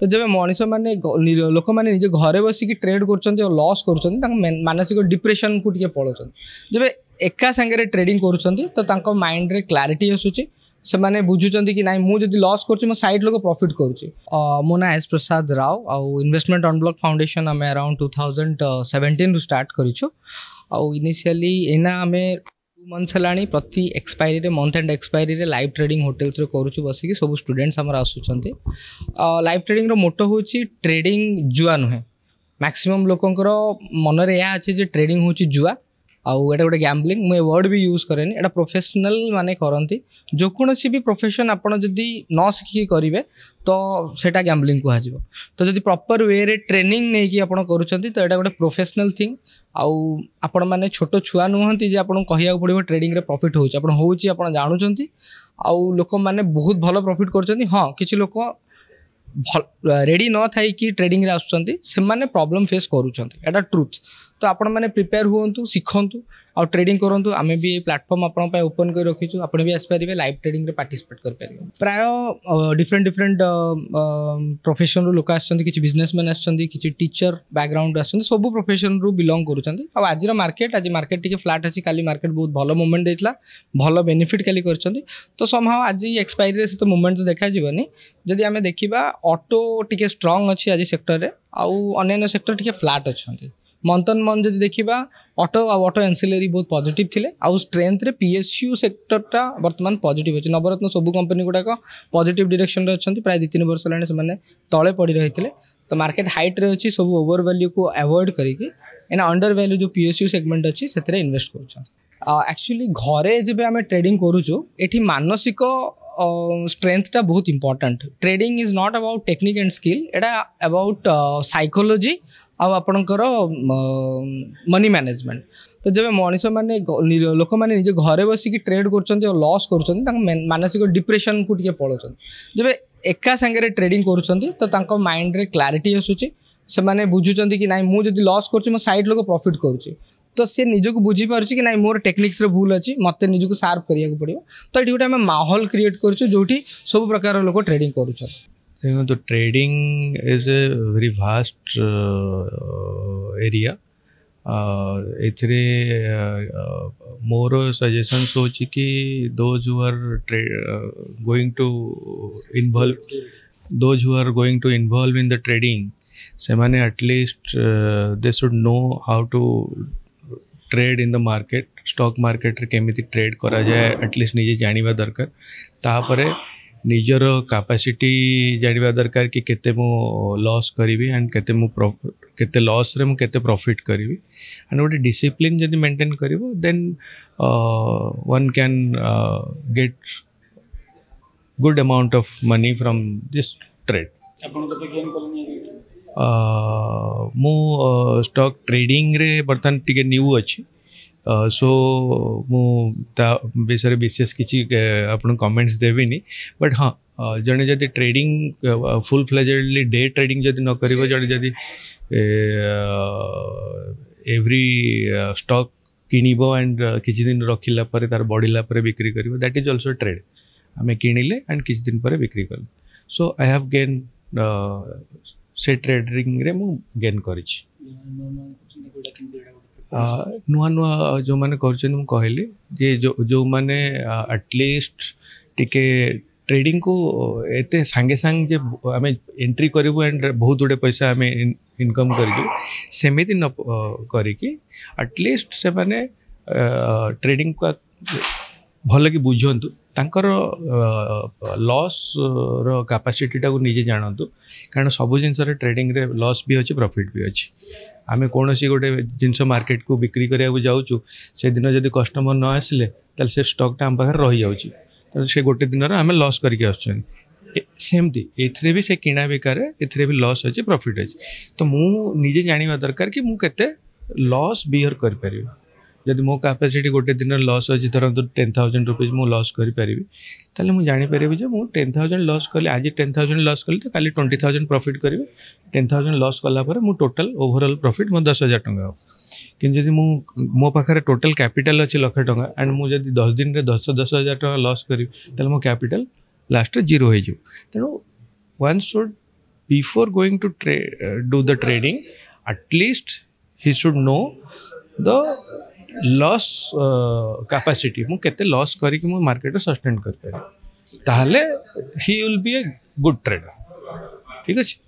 तो जब मनीष मैंने लोक मैंने निज घर कि ट्रेड कर लस कर मानसिक डिप्रेसन को पलाऊँ जब एका सांगे ट्रेडिंग करुँचान तो माइंड में क्लारी आसूँ से मैंने बुझुं कि ना मुझे लस कर सैड लोक प्रफिट कर मो ना S Prasad Rao investment unblock foundation um around two thousand seventeen रु स्टार्ट कर करनीसीयली एना आम मंथ्स है प्रति expiry month and expiry live trading hotels करुचु बसिक सब स्टूडेंट्स आम आसुँच लाइव ट्रेडिंग मोटो हूँ ट्रेडिंग जुआ नुहे मैक्सीम लोकर मनरे यह अच्छे ट्रेडिंग हूँ जुआ ଆଉ ଏଇଟା ଗୋଟେ ଗ୍ୟାମ୍ବଲିଂ ମୁଁ ଏ ୱାର୍ଡ଼ ବି ୟୁଜ୍ କରେନି ଏଇଟା ପ୍ରଫେସନାଲ୍ ମାନେ କରନ୍ତି ଯେକୌଣସି ବି ପ୍ରଫେସନ୍ ଆପଣ ଯଦି ନ ଶିଖିକି କରିବେ ତ ସେଇଟା ଗ୍ୟାମ୍ବଲିଂ କୁହାଯିବ ତ ଯଦି ପ୍ରପର୍ ୱେରେ ଟ୍ରେନିଂ ନେଇକି ଆପଣ କରୁଛନ୍ତି ତ ଏଇଟା ଗୋଟେ ପ୍ରଫେସନାଲ୍ ଥିଙ୍ଗ୍ ଆଉ ଆପଣମାନେ ଛୋଟ ଛୁଆ ନୁହନ୍ତି ଯେ ଆପଣଙ୍କୁ କହିବାକୁ ପଡ଼ିବ ଟ୍ରେଡିଂରେ ପ୍ରଫିଟ୍ ହେଉଛି ଆପଣ ହେଉଛି ଆପଣ ଜାଣୁଛନ୍ତି ଆଉ ଲୋକମାନେ ବହୁତ ଭଲ ପ୍ରଫିଟ୍ କରୁଛନ୍ତି ହଁ କିଛି ଲୋକ ଭଲ ରେଡ଼ି ନଥାଇକି ଟ୍ରେଡିଂରେ ଆସୁଛନ୍ତି ସେମାନେ ପ୍ରୋବ୍ଲେମ୍ ଫେସ୍ କରୁଛନ୍ତି ଏଇଟା ଟ୍ରୁଥ୍ ତ ଆପଣମାନେ ପ୍ରିପେୟାର ହୁଅନ୍ତୁ ଶିଖନ୍ତୁ ଆଉ ଟ୍ରେଡିଂ କରନ୍ତୁ ଆମେ ବି ପ୍ଲାଟଫର୍ମ ଆପଣଙ୍କ ପାଇଁ ଓପନ୍ କରି ରଖିଛୁ ଆପଣ ବି ଆସିପାରିବେ ଲାଇଭ୍ ଟ୍ରେଡିଂରେ ପାର୍ଟିସିପେଟ୍ କରିପାରିବେ ପ୍ରାୟ ଡିଫରେଣ୍ଟ ଡିଫରେଣ୍ଟ ପ୍ରଫେସନ୍ରୁ ଲୋକ ଆସିଛନ୍ତି କିଛି ବିଜନେସମ୍ୟାନ୍ ଆସିଛନ୍ତି କିଛି ଟିଚର ବ୍ୟାକ୍ଗ୍ରାଉଣ୍ଡରୁ ଆସିଛନ୍ତି ସବୁ ପ୍ରଫେସନ୍ରୁ ବିଲଙ୍ଗ କରୁଛନ୍ତି ଆଉ ଆଜିର ମାର୍କେଟ ଆଜି ମାର୍କେଟ ଟିକେ ଫ୍ଲାଟ୍ ଅଛି କାଲି ମାର୍କେଟ ବହୁତ ଭଲ ମୁମେଣ୍ଟ ଦେଇଥିଲା ଭଲ ବେନିଫିଟ୍ କାଲି କରିଛନ୍ତି ତ ସମହାଓ ଆଜି ଏକ୍ସପାଇରିରେ ସେ ତ ମୁମେଣ୍ଟ ତ ଦେଖାଯିବନି ଯଦି ଆମେ ଦେଖିବା ଅଟୋ ଟିକେ ଷ୍ଟ୍ରଙ୍ଗ ଅଛି ଆଜି ସେକ୍ଟରରେ ଆଉ ଅନ୍ୟାନ୍ୟ ସେକ୍ଟର ଟିକେ ଫ୍ଲାଟ୍ ଅଛନ୍ତି ମନ୍ତନ ମନ୍ ଯଦି ଦେଖିବା ଅଟୋ ଆଉ ଅଟୋ ଏନ୍ସିଲେରି ବହୁତ ପଜିଟିଭ୍ ଥିଲେ ଆଉ ଷ୍ଟ୍ରେନ୍ଥରେ ପି ଏସ୍ ୟୁ ସେକ୍ଟରଟା ବର୍ତ୍ତମାନ ପଜିଟିଭ୍ ଅଛି ନବରତ୍ନ ସବୁ କମ୍ପାନୀ ଗୁଡ଼ାକ ପଜିଟିଭ୍ ଡିରେକ୍ସନ୍ରେ ଅଛନ୍ତି ପ୍ରାୟ ଦୁଇ ତିନି ବର୍ଷ ହେଲାଣି ସେମାନେ ତଳେ ପଡ଼ି ରହିଥିଲେ ତ ମାର୍କେଟ୍ ହାଇଟ୍ରେ ଅଛି ସବୁ ଓଭର ଭ୍ୟାଲ୍ୟୁକୁ ଆଭଏଡ଼୍ କରିକି ଏଇନା ଅଣ୍ଡର ଭ୍ୟାଲ୍ୟୁ ଯେଉଁ ପି ଏସ୍ ୟୁ ସେଗମେଣ୍ଟ ଅଛି ସେଥିରେ ଇନଭେଷ୍ଟ କରୁଛନ୍ତି ଆକ୍ଚୁଆଲି ଘରେ ଯେବେ ଆମେ ଟ୍ରେଡିଂ କରୁଛୁ ଏଠି ମାନସିକ ଷ୍ଟ୍ରେନ୍ଥଟା ବହୁତ important trading is not about technique and skill ଏଇଟା ଆବାଉଟ୍ ସାଇକୋଲୋଜି ଆଉ ଆପଣଙ୍କର ମନି ମ୍ୟାନେଜମେଣ୍ଟ ତ ଯେବେ ମଣିଷମାନେ ଲୋକମାନେ ନିଜ ଘରେ ବସିକି ଟ୍ରେଡ୍ କରୁଛନ୍ତି ଆଉ ଲସ୍ କରୁଛନ୍ତି ତାଙ୍କ ମାନସିକ ଡିପ୍ରେସନକୁ ଟିକେ ପଳାଉଛନ୍ତି ଯେବେ ଏକା ସାଙ୍ଗରେ ଟ୍ରେଡିଂ କରୁଛନ୍ତି ତ ତାଙ୍କ ମାଇଣ୍ଡରେ କ୍ଲାରିଟି ଆସୁଛି ସେମାନେ ବୁଝୁଛନ୍ତି କି ନାଇଁ ମୁଁ ଯଦି ଲସ୍ କରୁଛି ମୋ ସାଇଡ୍ ଲୋକ ପ୍ରଫିଟ୍ କରୁଛି ତ ସେ ନିଜକୁ ବୁଝିପାରୁଛି କି ନାଇଁ ମୋର ଟେକ୍ନିକ୍ସରେ ଭୁଲ ଅଛି ମୋତେ ନିଜକୁ ସାର୍ପ କରିବାକୁ ପଡ଼ିବ ତ ଏଠି ଗୋଟେ ଆମେ ମାହୋଲ କ୍ରିଏଟ୍ କରୁଛୁ ଯେଉଁଠି ସବୁ ପ୍ରକାର ଲୋକ ଟ୍ରେଡିଂ କରୁଛନ୍ତି you know the trading is a very vast uh, uh, area uh, more suggestion सोच कि those who are going to involve those who are going to involve in the trading मैंने at least they should know how to trade in the market stock market रे trade करा जाए at least निजे जानवा दरकार निजर कैपेसिटी जानवा दरकार कि के लस करी एंड के लस प्रॉफिट करी एंड गोटे डिसिप्लिन जब मेन्टेन कर then one can get good amount of money from this trade मु स्टॉक ट्रेडिंग रे बर्तन टिके न्यू अच्छी सो ମୁଁ ତା ବିଷୟରେ ବିଶେଷ କିଛି ଆପଣ କମେଣ୍ଟସ୍ ଦେବିନି ବଟ୍ ହଁ ଜଣେ ଯଦି trading full fledgedly day trading ଯଦି ନ କରିବ ଜଣେ ଯଦି ଏଭ୍ରି ଷ୍ଟକ୍ କିଣିବ ଆଣ୍ଡ କିଛି ଦିନ ରଖିଲା ପରେ ତାର ବଢ଼ିଲା ପରେ ବିକ୍ରି କରିବ ଦ୍ୟାଟ୍ ଇଜ୍ ଅଲସୋ ଟ୍ରେଡ୍ ଆମେ କିଣିଲେ ଆଣ୍ଡ କିଛି ଦିନ ପରେ ବିକ୍ରି କଲେ ସୋ ଆଇ ହାଭ୍ ଗେନ୍ ସେ ଟ୍ରେଡିଂରେ ମୁଁ ଗେନ୍ କରିଛି ନୂଆ ନୂଆ ଯେଉଁମାନେ କରୁଛନ୍ତି ମୁଁ କହିଲି ଯେ ଯେଉଁମାନେ ଆଟଲିଷ୍ଟ ଟିକେ ଟ୍ରେଡିଂକୁ ଏତେ ସାଙ୍ଗେ ସାଙ୍ଗେ ଯେ ଆମେ ଏଣ୍ଟ୍ରି କରିବୁ ଆଣ୍ଡ ବହୁତ ଗୁଡ଼ିଏ ପଇସା ଆମେ ଇନକମ୍ କରିବୁ ସେମିତି ନ କରିକି ଆଟଲିଷ୍ଟ ସେମାନେ ଟ୍ରେଡିଂକୁ ଭଲକି ବୁଝନ୍ତୁ ତାଙ୍କର ଲସ୍ର କାପାସିଟିଟାକୁ ନିଜେ ଜାଣନ୍ତୁ କାରଣ ସବୁ ଜିନିଷରେ ଟ୍ରେଡିଂରେ ଲସ୍ ବି ଅଛି ପ୍ରଫିଟ୍ ବି ଅଛି ଆମେ କୌଣସି ଗୋଟେ ଜିନିଷ ମାର୍କେଟକୁ ବିକ୍ରି କରିବାକୁ ଯାଉଛୁ ସେଦିନ ଯଦି କଷ୍ଟମର ନ ଆସିଲେ ତାହେଲେ ସେ ଷ୍ଟକ୍ଟା ଆମ ପାଖରେ ରହିଯାଉଛି ତାହେଲେ ସେ ଗୋଟେ ଦିନରେ ଆମେ ଲସ୍ କରିକି ଆସୁଛନ୍ତି ସେମିତି ଏଥିରେ ବି ସେ କିଣା ବିକାରେ ଏଥିରେ ବି ଲସ୍ ଅଛି ପ୍ରଫିଟ୍ ଅଛି ତ ମୁଁ ନିଜେ ଜାଣିବା ଦରକାର କି ମୁଁ କେତେ ଲସ୍ ବିୟର୍ କରିପାରିବି जब मो कैपासीटी गोटे दिन लस अच्छी धरत टेन थाउजेंड रुपीज मुझ लस करपरि तेल मुझे जापरि जो मुझे टेन थाउजेंड लस कली आज टेन थाउजेंड लस कली तो कल ट्वेंटी थाउजेंड प्रफिट करी टेन थाउजेंड लस कला मुझे टोटाल ओभरअल प्रफिट मो दस हजार टाँग कि मो पाखे टोटाल कैपिटाल अच्छे लक्ष टा एंड मुझे दस दिन में दस दस हजार टाइम लस करी तेल मो कैपिटाल लास्ट जीरो तेणु one should before going to trade do the trading at least he should know the loss capacity ମୁଁ କେତେ ଲସ୍ କରିକି ମୁଁ ମାର୍କେଟରେ ସଷ୍ଟେନ୍ କରିପାରିବି ତାହେଲେ he will be a good trader ଠିକ୍ ଅଛି